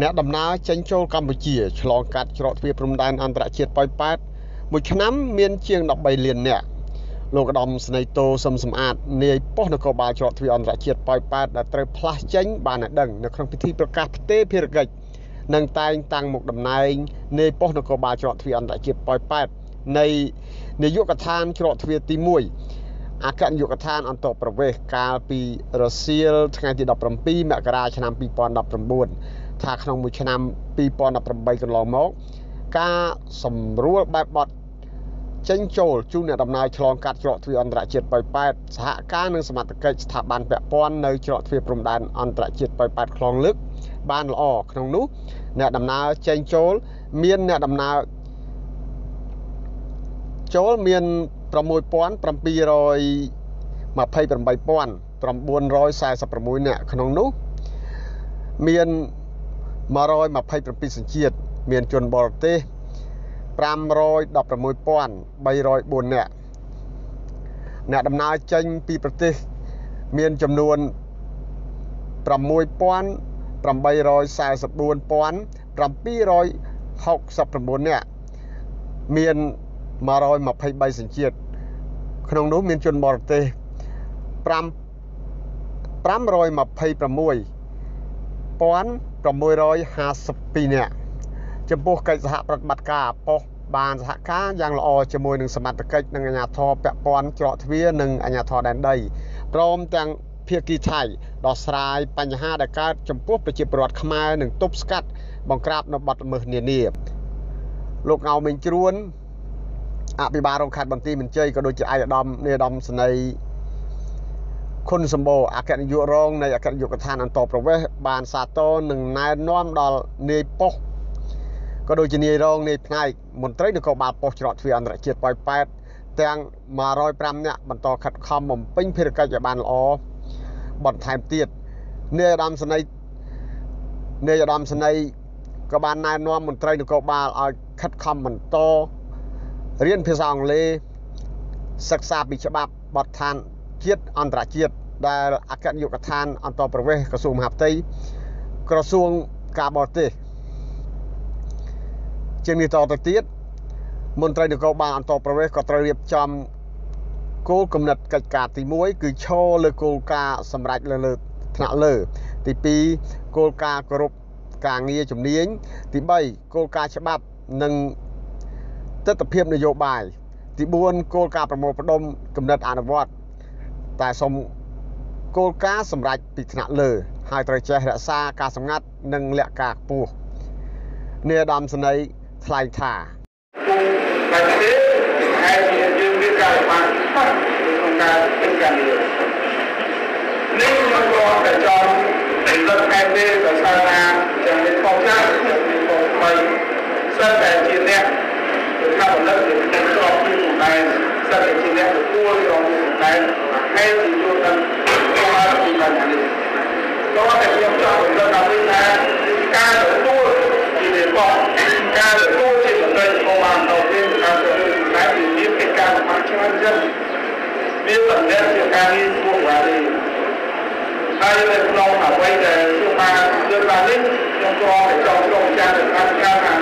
អ្នកដំណើរចេញចូលកម្ពុជាឆ្លងកាត់ច្រកទ្វារព្រំដែនអន្តរជាតិប៉ោយប៉ែតមួយឆ្នាំមានជាង13លាននាក់លោកឧត្តមស្នេហ៍តូសឹមសំអាតនាយប៉ុស្តិ៍នគរបាលច្រកទ្វារអន្តរជាតិប៉ោយប៉ែតដែលត្រូវផ្លាស់ចេញបានឲ្យដឹងនៅក្នុងពិធីប្រកាសផ្ទេរភារកិច្ចនិងតែងតាំងមុខតំណែងនាយប៉ុស្តិ៍នគរបាលច្រកទ្វារអន្តរជាតិប៉ោយប៉ែតនៃនាយកដ្ឋានច្រកទ្វារទី1អគ្គនាយកដ្ឋានអន្តរប្រវេសកាលពីរសៀលថ្ងៃទី17មករាឆ្នាំ2019 ថាក្នុងមួយឆ្នាំ2018កន្លងមក ការសម្រួលបែបបត់ចេញចូលជូនអ្នកដំណើរឆ្លងកាត់ច្រកទ្វារអន្តរជាតិប៉ោយប៉ែតសហការនឹងសមត្ថកិច្ចស្ថាប័នពាក់ព័ន្ធនៅច្រកទ្វារព្រំដែនអន្តរជាតិប៉ោយប៉ែតខ្លងលឹកបានល្អក្នុងនោះអ្នកដំណើរចេញចូលមានអ្នកដំណើរចូលមាន6728,946នាក់ក្នុងនោះមាន 127សញ្ជាតិមានជនបរទេស516,304នាក់អ្នកដំណើរចេញពីប្រទេសមានចំនួន6,844,769នាក់មាន123សញ្ជាតិក្នុងនោះមានជនបរទេស5 526 1652នាក់ចំពោះកិច្ចសហប្រតិបត្តិការប៉ុស្តិ៍បានសហការយ៉ាងល្អជាមួយនឹងសមត្ថកិច្ចនិងអាជ្ញាធរពាក់ព័ន្ធច្រកទ្វារនិងអាជ្ញាធរដែនដីព្រមទាំងភាគីថៃដោះស្រាយបញ្ហាដែលកើតចំពោះប្រជាពលរដ្ឋខ្មែរនិងទប់ស្កាត់បង្ក្រាបនៅបទល្មើសនានាលោកងៅមេងជ្រួនអភិបាលរងខេត្តបន្ទាយមានជ័យក៏ដូចជាឯកឧត្តមនាយឧត្តមសេនីយ៍ ខុនសម្បូរអគ្គនាយករងនៃអគ្គនាយកដ្ឋានអន្តរប្រវេសបានសាទរនិងណែនាំដល់នាយប៉ុស្តិ៍ក៏ដូចជានាយរងនាយផ្នែកមន្ត្រីនគរបាលប៉ុស្តិ៍ច្រកទ្វារអន្តរជាតិប៉ោយប៉ែតទាំង105នាក់បន្តខិតខំបំពេញភារកិច្ចឲ្យបានល្អបន្ថែមទៀតនាយឧត្តមសេនីយ៍នាយឧត្តមសេនីយ៍ក៏បានណែនាំមន្ត្រីនគរបាលឲ្យខិតខំបន្តរៀនភាសាអង់គ្លេសសិក្សាពីច្បាប់បទដ្ឋាន ជាតិអន្តរជាតិដែលអគ្គនាយកដ្ឋានអន្តរប្រវេសក្រសួងមហាផ្ទៃក្រសួងការបរទេសជាងនេះតទៅទៀតមន្ត្រីនគរបាលអន្តរប្រវេសក៏ត្រូវរៀបចំគោលគំនិតកិច្ចការទី1គឺឈរលើគោលការណ៍សម្រាប់លើលើថ្នាក់លើ ទី2គោលការណ៍គោរពការងារជំនាញទី3គោលការណ៍ច្បាប់និងទស្សនភាពនយោបាយទី4គោលការណ៍ប្រមូលផ្ដុំគំនិតអនុវត្ត តែសូមគោលការណ៍សម្រាប់ពីថ្នាក់លើ ហើយត្រូវចេះរក្សាការសម្ងាត់និងលក្ខការខ្ពស់នាយឧត្តមសេនីយ៍ថ្លែងថាប្រទេសហើយយើងមានការបានស្បក្នុងការធ្វើការងារនេះខ្ញុំក៏តែចង់តែលើកខែទេដោយសារថាចាំមានខុសខ្លះមានខុសថ្មីសិនតែជាអ្នកថាផលិតជាអ្នកស្របពីតែសិនតែជាអ្នកទទួលរង តែហើយជាយល់ដល់មកពីបាននេះក៏តែខ្ញុំចង់បញ្ជាក់ដល់ថាការទទួលជាអ្នកបកការទទួលជាមន្ត្រីក៏បានដល់ពេលការទទួលតែមានកិច្ចការបានច្រើនចឹងវាមិនមែនជាការងារស្រួលឡើយហើយនៅក្នុងអ្វីដែលខ្ញុំបានលើកឡើងនេះខ្ញុំក៏ចង់ចងចាំទៅតាមការថាមានបកត្រូ